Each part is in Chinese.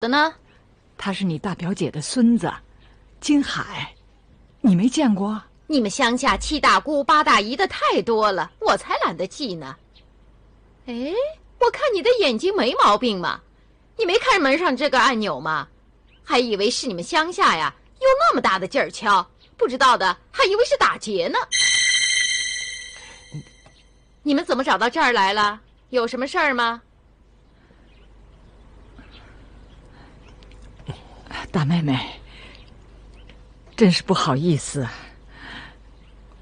的呢？他是你大表姐的孙子，金海，你没见过？你们乡下七大姑八大姨的太多了，我才懒得记呢。哎，我看你的眼睛没毛病嘛，你没看门上这个按钮吗？还以为是你们乡下呀，用那么大的劲儿敲，不知道的还以为是打劫呢。你们怎么找到这儿来了？有什么事儿吗？大妹妹，真是不好意思，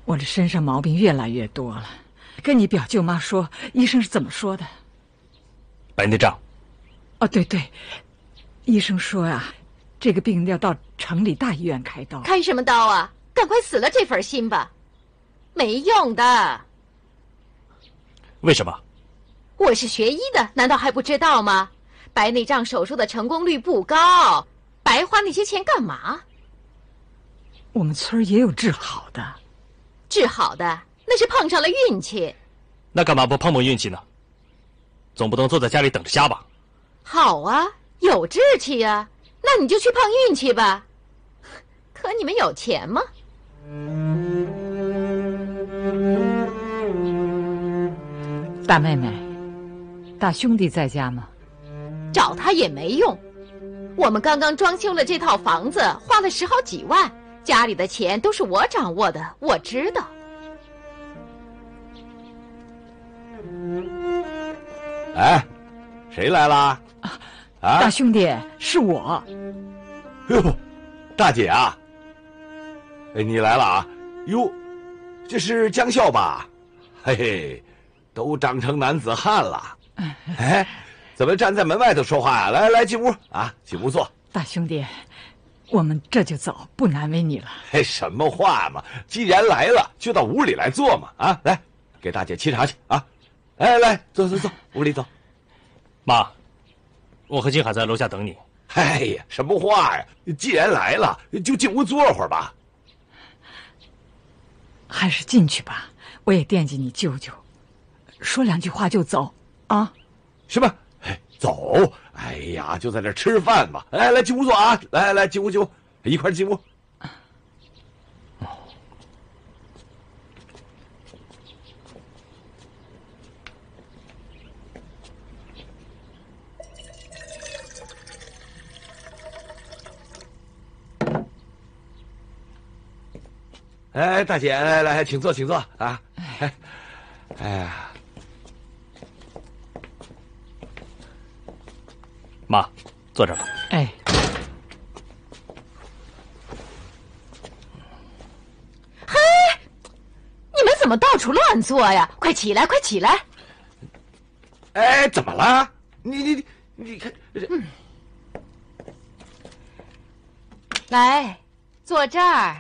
我这身上毛病越来越多了。跟你表舅妈说，医生是怎么说的？白内障。哦，对对，医生说呀，这个病要到城里大医院开刀。开什么刀啊？赶快死了这份心吧，没用的。为什么？我是学医的，难道还不知道吗？白内障手术的成功率不高，白花那些钱干嘛？我们村也有治好的，治好的那是碰上了运气。那干嘛不碰碰运气呢？总不能坐在家里等着瞎吧？好啊，有志气呀，那你就去碰运气吧。可你们有钱吗？大妹妹，大兄弟在家吗？找他也没用。我们刚刚装修了这套房子，花了十好几万，家里的钱都是我掌握的，我知道。哎，谁来啦？啊，大兄弟，是我。哟，大姐啊，哎，你来了啊？哟，这是江笑吧？嘿嘿，都长成男子汉了。哎，怎么站在门外头说话呀？来来，进屋啊，进屋坐。大兄弟，我们这就走，不难为你了。哎，什么话嘛！既然来了，就到屋里来坐嘛。啊，来，给大姐沏茶去啊。哎，来坐坐坐，屋里走。妈，我和金海在楼下等你。哎呀，什么话呀！既然来了，就进屋坐会儿吧。还是进去吧，我也惦记你舅舅。说两句话就走啊？什么？哎，走！哎呀，就在这吃饭吧。来来，进屋坐啊！来来，进屋进屋，一块进屋。哎，大姐，来来，请坐，请坐啊！哎，哎呀，妈，坐这吧。哎，嘿，你们怎么到处乱坐呀？快起来，快起来！哎，怎么了？你你你，你看，嗯，来，坐这儿。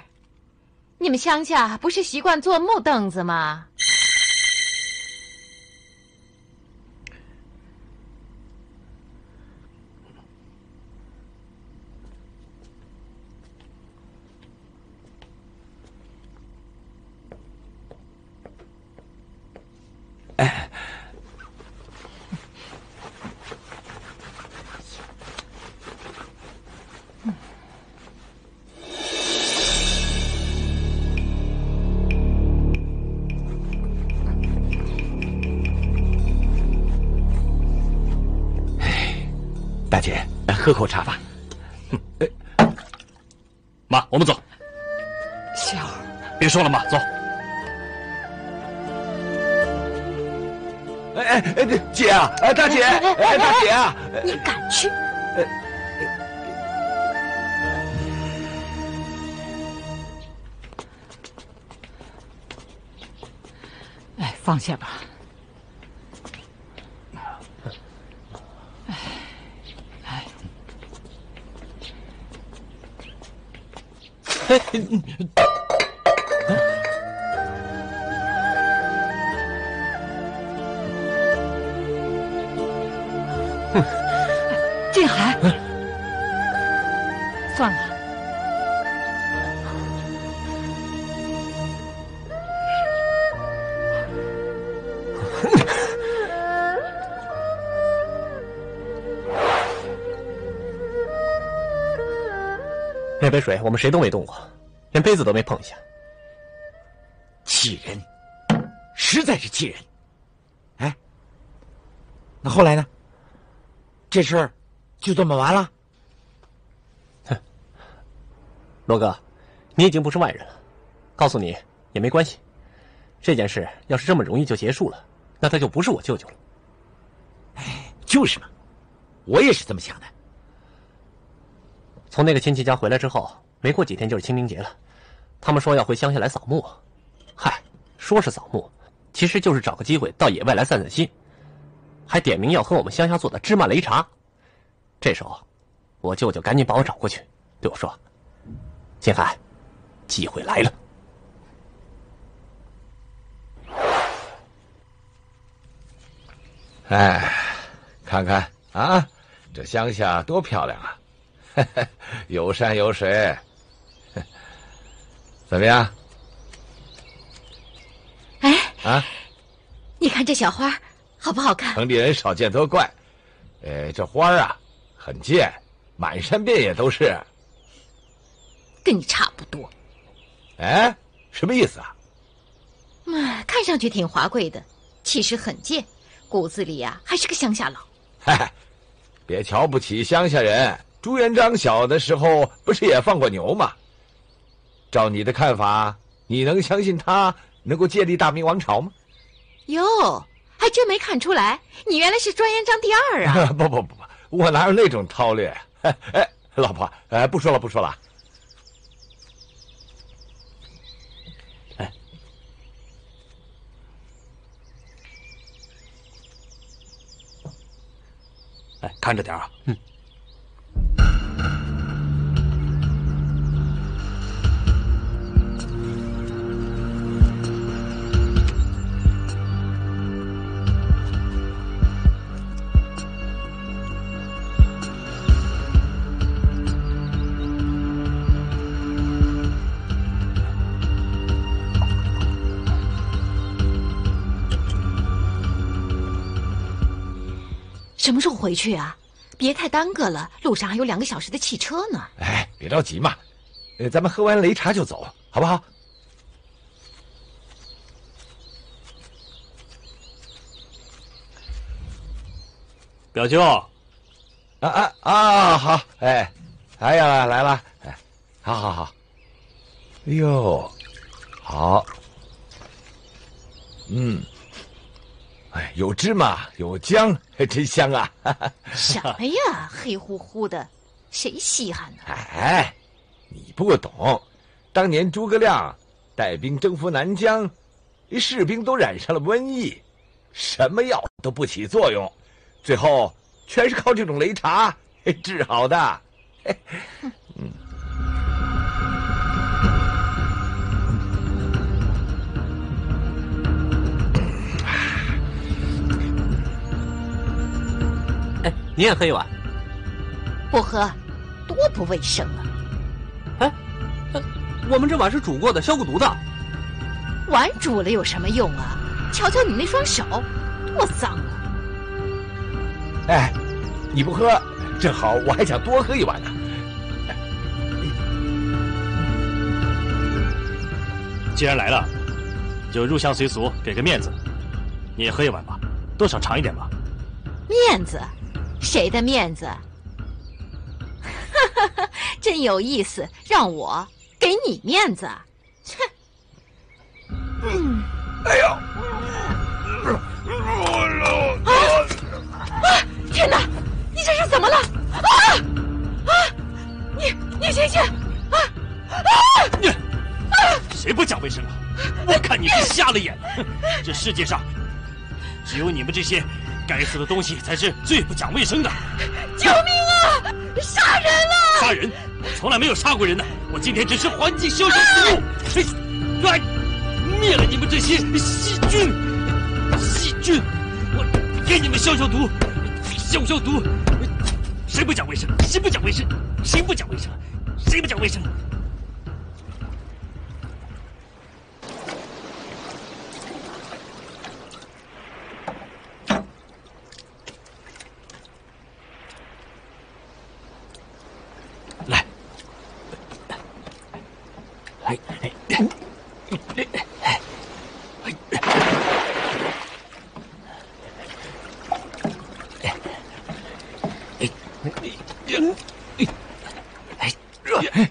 你们乡下不是习惯坐木凳子吗？大姐，喝口茶吧。妈，我们走。笑，别说了，妈，走。哎哎哎，姐啊，哎大姐，哎大姐啊，你敢去？哎，放下吧。静海，算了。那杯水我们谁都没动过，连杯子都没碰一下。气人，实在是气人。哎，那后来呢？这事儿就这么完了？哼，罗哥，你已经不是外人了，告诉你也没关系。这件事要是这么容易就结束了，那他就不是我舅舅了。哎，就是嘛，我也是这么想的。从那个亲戚家回来之后，没过几天就是清明节了，他们说要回乡下来扫墓。嗨，说是扫墓，其实就是找个机会到野外来散散心，还点名要喝我们乡下做的芝麻擂茶。这时候，我舅舅赶紧把我找过去，对我说：“金海，机会来了。”哎，看看啊，这乡下多漂亮啊！有山有水，怎么样？哎，啊，你看这小花好不好看？城里人少见多怪，呃，这花啊很贱，满山遍野都是。跟你差不多。哎，什么意思啊？嗯，看上去挺华贵的，其实很贱，骨子里呀还是个乡下佬。嗨，别瞧不起乡下人。朱元璋小的时候不是也放过牛吗？照你的看法，你能相信他能够建立大明王朝吗？哟，还真没看出来，你原来是专研章第二啊！不不不不，我哪有那种韬略？哎，老婆，哎，不说了不说了。哎，哎，看着点啊！嗯。什么时候回去啊？别太耽搁了，路上还有两个小时的汽车呢。哎，别着急嘛，呃，咱们喝完擂茶就走，好不好？表舅，啊啊啊！好，哎，哎呀，来了，哎，好好好，哎呦，好，嗯。哎，有芝麻，有姜，真香啊！什么呀，黑乎乎的，谁稀罕呢？哎，你不懂，当年诸葛亮带兵征服南疆，士兵都染上了瘟疫，什么药都不起作用，最后全是靠这种擂茶治好的。你也喝一碗，不喝，多不卫生啊！哎，我们这碗是煮过的，消过毒的。碗煮了有什么用啊？瞧瞧你那双手，多脏啊！哎，你不喝，正好我还想多喝一碗呢。既然来了，就入乡随俗，给个面子。你也喝一碗吧，多少尝一点吧。面子。谁的面子？哈哈，真有意思，让我给你面子？切！嗯，哎呦！啊啊！天哪，你这是怎么了？啊啊！你你醒醒！啊啊！你啊谁不讲卫生啊？我看你是瞎了眼了！这世界上只有你们这些……该死的东西才是最不讲卫生的！救命啊！杀人了！杀人？我从来没有杀过人呢！我今天只是环境消消毒，来灭了你们这些细菌！细菌！我给你们消消毒，消消毒！谁不讲卫生？谁不讲卫生？谁不讲卫生？谁不讲卫生？哎哎